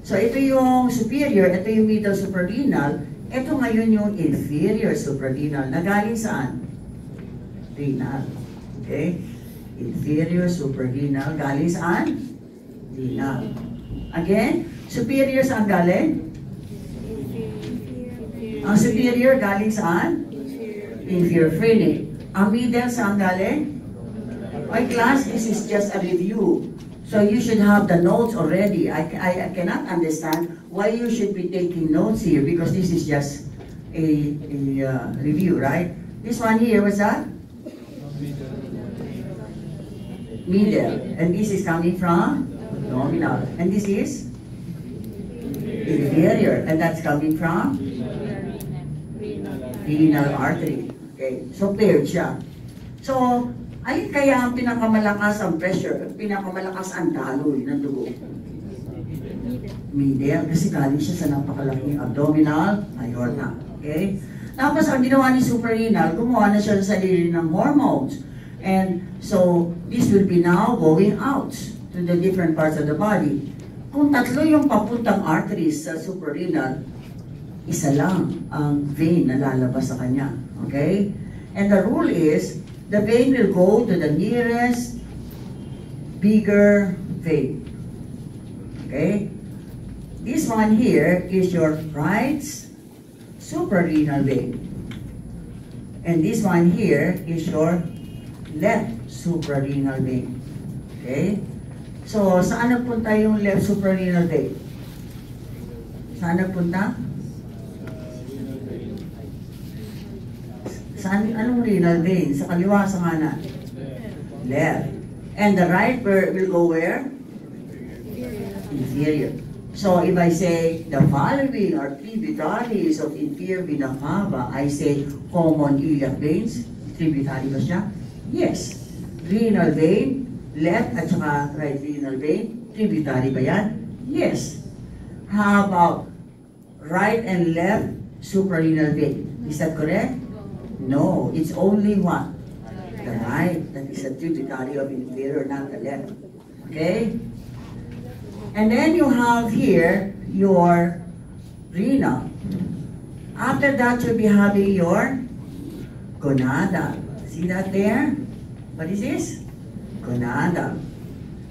So ito yung superior, ito yung middle suprarenal, ito ngayon yung inferior suprarenal na galing saan? Renal. Okay? Inferior suprarenal galing saan? Renal. Again, superior saan galing? Ang superior galing saan? Inferior phrenic. Saan galing? My class, this is just a review. So you should have the notes already. I, I, I cannot understand why you should be taking notes here because this is just a, a uh, review, right? This one here, what's that? Middle. And this is coming from nominal. And this is inferior. And that's coming from renal artery. Okay, so paired siya. So, alin kaya ang pinakamalakas ang pressure, pinakamalakas ang daloy ng dugo? Middle, kasi galing siya sa napakalaking abdominal aorta. Okay? Tapos, ang ginawa ni suprarenal, gumawa na siya sa sarili ng hormones. And so, this will be now going out to the different parts of the body. Kung tatlo yung papuntang arteries sa suprarenal, isa lang ang vein na lalabas sa kanya. Okay? And the rule is, the vein will go to the nearest bigger vein. Okay? This one here is your right suprarenal vein. And this one here is your left suprarenal vein. Okay? So, saan nagpunta yung left suprarenal vein? Saan nagpunta? Saan, anong renal vein? Sa kaliwa, sa kanan? Left. And the right will go where? Inferior. So if I say the following are tributaries of inferior vena cava, I say common iliac veins. Tributary ba siya? Yes. Renal vein, left at saka right renal vein. Tributary ba yan? Yes. How about right and left suprarenal vein? Is that correct? No, it's only one. The right, that is a tributary of inferior, not the left. Okay? And then you have here your renal. After that, you'll be having your gonadal. See that there? What is this? Gonadal.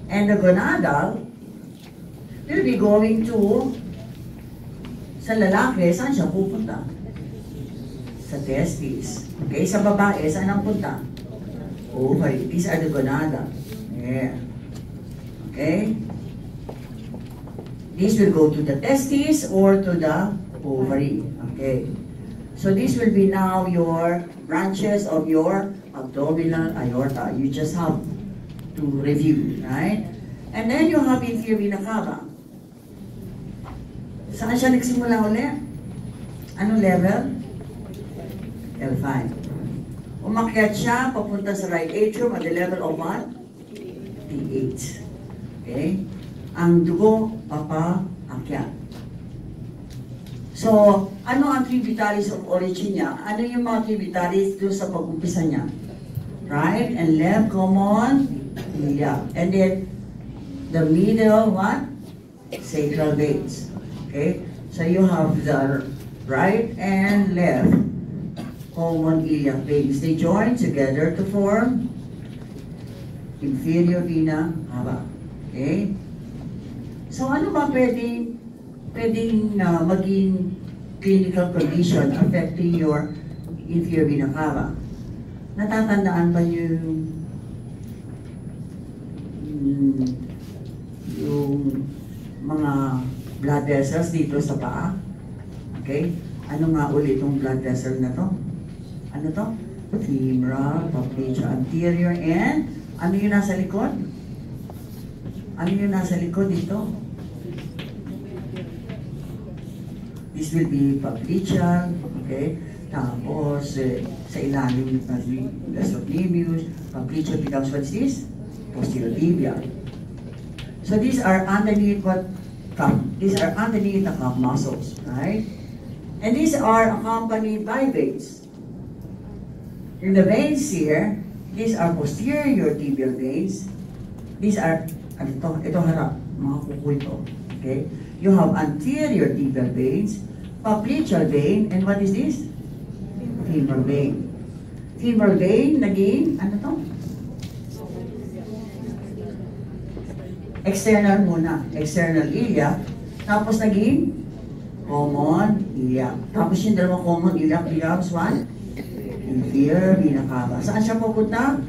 And the gonadal will be going to sa lalaki, saan siya pupunta? Sa testes. Okay, sa babae, saan ang punta? Ovary. These are the gonada. Yeah. Okay? This will go to the testes or to the ovary. Okay. So this will be now your branches of your abdominal aorta. You just have to review, right? And then you have inferior cava. Saan siya nagsimula ulit? Anong level? L5. Umakyat siya papunta sa right atrium at the level of what? T8. Okay? Ang dugo, papaakyat. So, ano ang tributaries of origin niya? Ano yung mga tributaries doon sa pag-umpisa niya? Right and left, common, yeah. And then, the middle, what? Sacral veins. Okay? So you have the right and left common iliac veins. They join together to form inferior vena cava. Okay? So ano ba pwedeng pwedeng uh, maging clinical condition affecting your inferior vena cava? Natatandaan ba niyo yung, yung mga blood vessels dito sa paa? Okay? Ano nga ulit yung blood vessel na to? Ano to? Femoral, popliteal anterior, and ano yung nasa likod? Ano yung nasa likod dito? This will be popliteal, okay? Tapos, eh, sa ilalim ng gastrocnemius, popliteal becomes what's this? Posterior tibia. So these are underneath what cup. These are underneath the cup muscles, right? And these are accompanied by veins. In the veins here, these are posterior tibial veins. These are, ano ito, ito harap, mga kuko ito. Okay? You have anterior tibial veins, popliteal vein, and what is this? Femur vein. Femur vein, naging, ano to? External muna, external iliac, tapos naging common iliac. Tapos yung dalawang common iliac becomes one? Vena cava. Saan siya pupunta?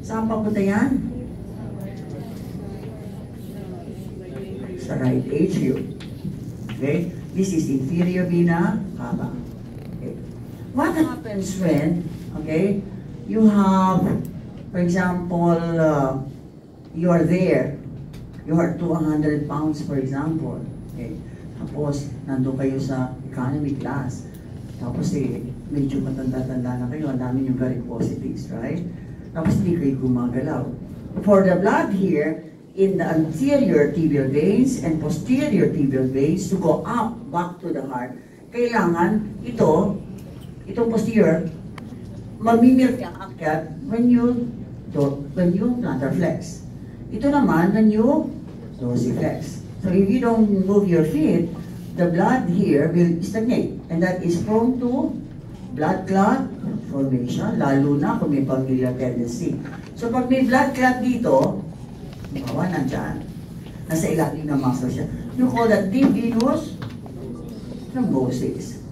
Saan papunta yan? Sa right atrium. Okay? This is inferior vena cava. Okay. What happens when, okay, you have, for example, uh, you are there, you are 200 pounds, for example, okay, tapos nandun kayo sa economy class, tapos eh, medyo matanda-tanda na kayo, ang dami yung varicosities, right? Tapos hindi kayo gumagalaw. For the blood here, in the anterior tibial veins and posterior tibial veins to go up back to the heart, kailangan ito, itong posterior, mamimil ka akyat when you do, when you plantar flex. Ito naman, when you dorsiflex. So if you don't move your feet, the blood here will stagnate. And that is prone to blood clot formation, lalo na kung may familial tendency. So pag may blood clot dito, bawa nandyan, nasa ilalim ng muscle siya. You call that deep venous thrombosis.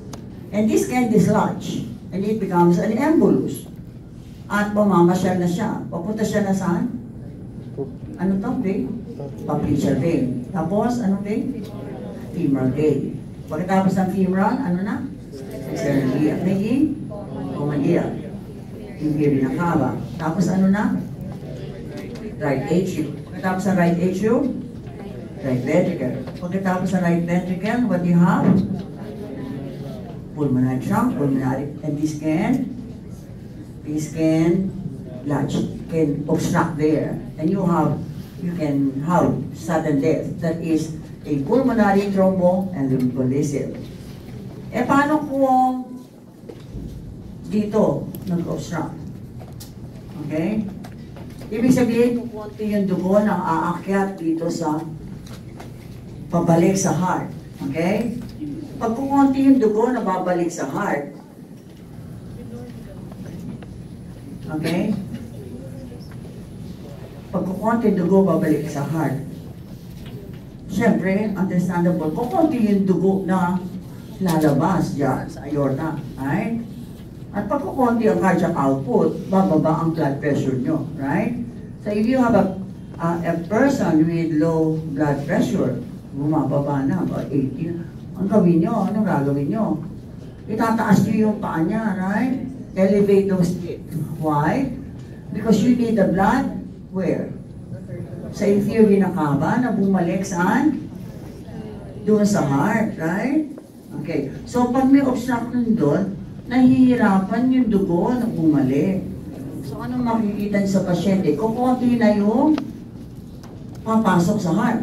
And this can dislodge, and it becomes an embolus. At pumamasyal na siya. Papunta siya na saan? Ano to, vein? Popliteal vein. Tapos, ano vein? Femoral vein. Pagkatapos ng femoral, ano na? External iliac. Naging? Common iliac. Inferior na cava. Tapos ano na? Right atrium. Pagkatapos ng right atrium, right ventricle. Pagkatapos ng right ventricle, what do you have? Pulmonary trunk, pulmonary, and this can, this can, large, can obstruct there. And you have, you can have sudden death. That is a pulmonary thrombo and embolism. Eh, paano kung dito nag-obstruct? Okay? Ibig sabihin, kung konti yung dugo na aakyat dito sa pabalik sa heart. Okay? Pag kukunti yung dugo na babalik sa heart, okay? Pag kukunti yung dugo babalik sa heart, Siyempre, understandable, kukunti yung dugo na lalabas dyan sa aorta. Right? At pag kukunti ang cardiac output, bababa ang blood pressure nyo. Right? So if you have a, a, a person with low blood pressure, bumababa na, about 80, ang gawin nyo, anong gagawin nyo? Itataas nyo yung paa niya, right? Elevate those feet. Why? Because you need the blood, where? Sa inferior vena cava na bumalik saan? Doon sa heart, right? Okay. So pag may obstruction doon, nahihirapan yung dugo na bumalik. So ano makikita sa pasyente? Kukunti na yung papasok sa heart.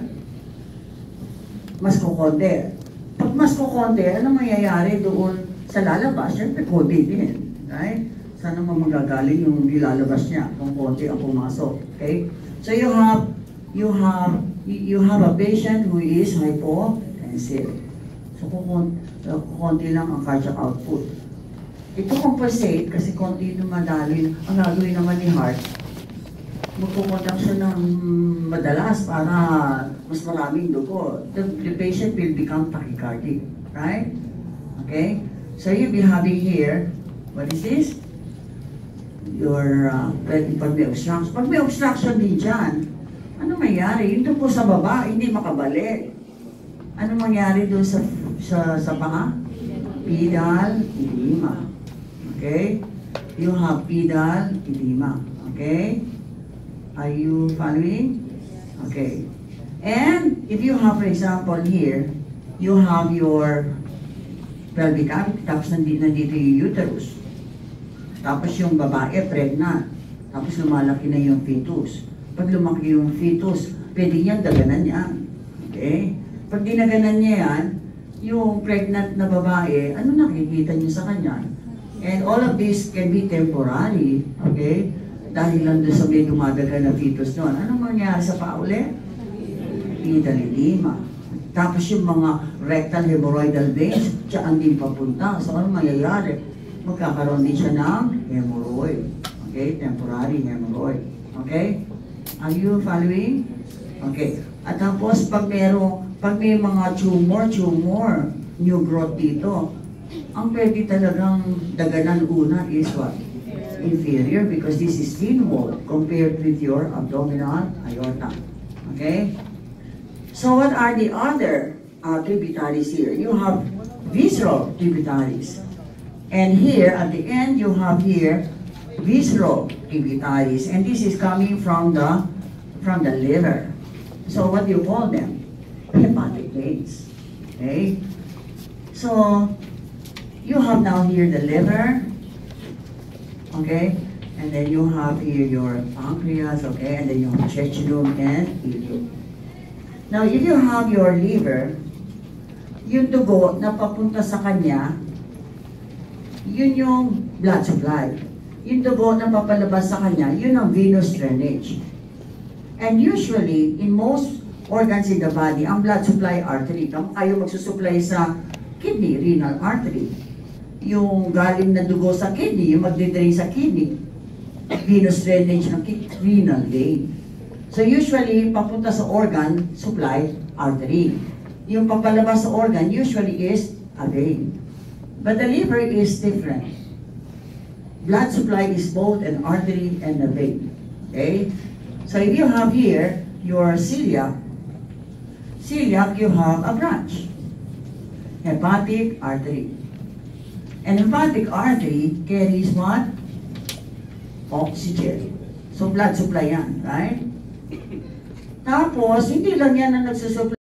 Mas kukonti. Pag mas kukonti, ano mangyayari doon sa lalabas? Siyempre, konti din. Right? Sana naman magagaling yung ilalabas niya kung konti ang pumasok. Okay? So you have, you have, you you have a patient who is hypotensive. So kung konti lang ang cardiac output. Ito compensate kasi konti dumadaloy. Ang gagawin naman ni heart, magkukontak siya ng madalas para mas maraming dugo. The, the patient will become tachycardic. Right? Okay? So you'll be having here, what is this? Your, uh, pag may obstruction. Pag may obstruction din dyan, ano mangyari? Yung dugo sa baba, hindi makabalik. Ano mangyari doon sa, sa, sa paa? Pedal edema. Okay? You have pedal edema. Okay? Are you following? Okay. And if you have, for example, here, you have your pelvic cavity, tapos nandito, nandito yung uterus. Tapos yung babae, pregnant. Tapos lumalaki na yung fetus. Pag lumaki yung fetus, pwede niyang daganan yan. Okay? Pag dinaganan niya yan, yung pregnant na babae, ano nakikita niyo sa kanya? And all of this can be temporary, okay? Dahil lang doon sa may dumadaga na fetus noon. Anong mangyari sa paa ulit? Pinalilima. Tapos yung mga rectal hemorrhoidal veins, saan din papunta. So ano mangyayari? Magkakaroon din siya ng hemorrhoid. Okay? Temporary hemorrhoid. Okay? Are you following? Okay. At tapos pag merong, pag may mga tumor, tumor, new growth dito, ang pwede talagang daganan una is what? Inferior because this is thin wall compared with your abdominal aorta. Okay? So what are the other uh, tributaries here? You have visceral tributaries. And here, at the end, you have here visceral tributaries. And this is coming from the, from the liver. So what do you call them? Veins. Okay? So, you have now here the liver. Okay? And then you have here your pancreas, okay? And then you have jejunum and ileum. Now, if you have your liver, yung dugo na papunta sa kanya, yun yung blood supply. Yung dugo na papalabas sa kanya, yun ang venous drainage. And usually, in most organs in the body, ang blood supply artery, kung kayo magsusupply sa kidney, renal artery, yung galing na dugo sa kidney, yung magdidrain sa kidney, venous drainage ng renal vein. So usually, papunta sa organ, supply, artery. Yung papalabas sa organ, usually is a vein. But the liver is different. Blood supply is both an artery and a vein. Okay? So if you have here your celiac, celiac you have a branch. Hepatic artery. And hepatic artery carries what? Oxygen. So blood supply yan, right? [laughs] Tapos, hindi lang yan ang nagsusupply